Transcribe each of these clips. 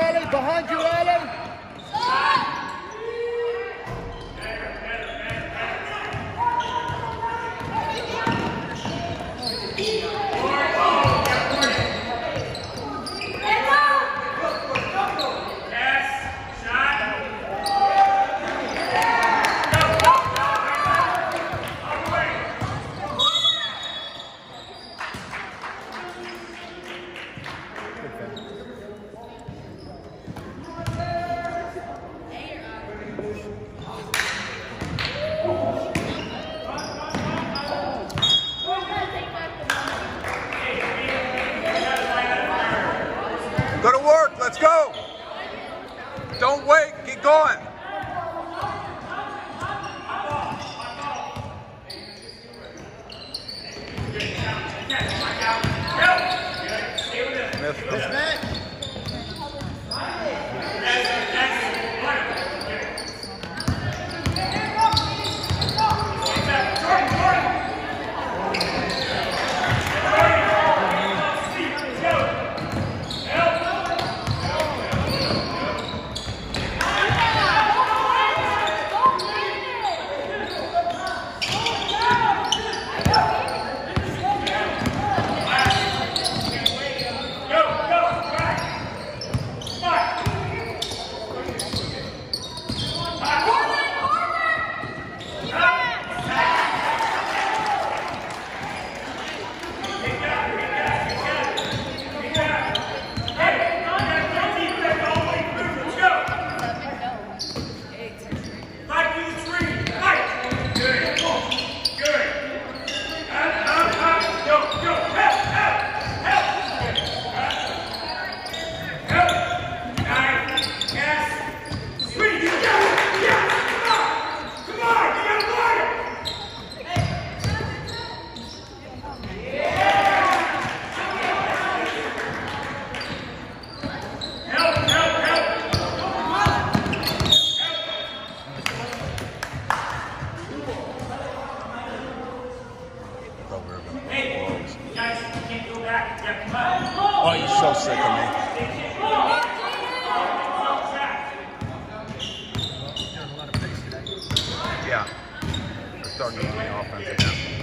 Riley. Behind you, Riley. Go to work. Let's go. Don't wait. Keep going. Yeah. They're starting to the offense again.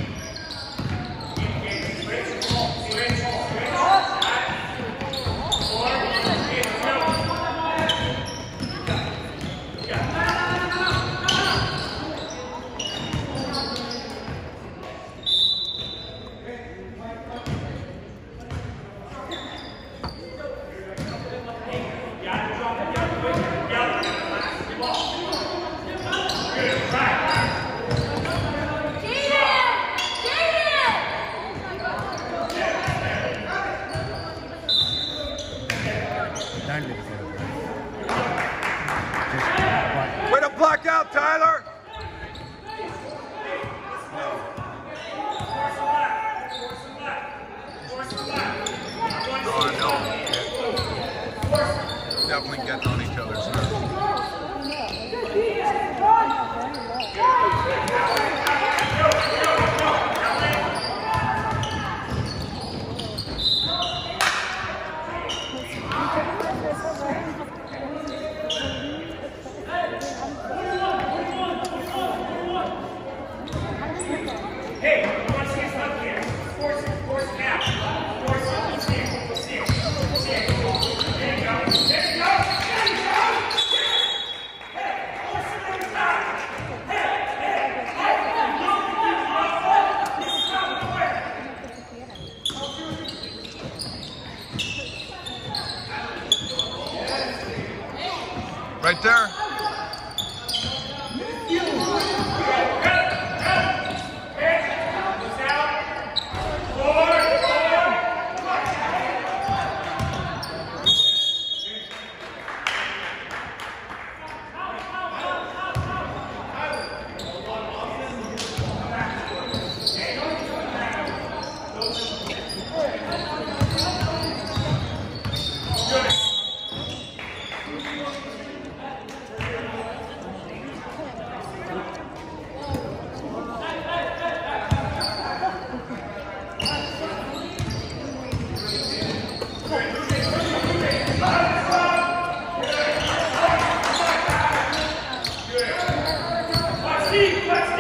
Right there.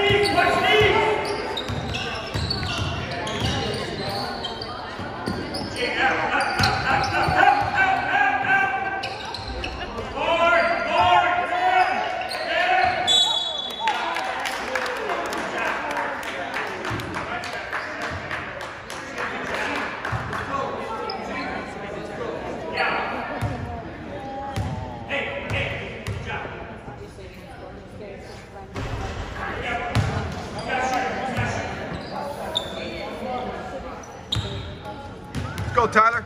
what's versteht! Go, Tyler.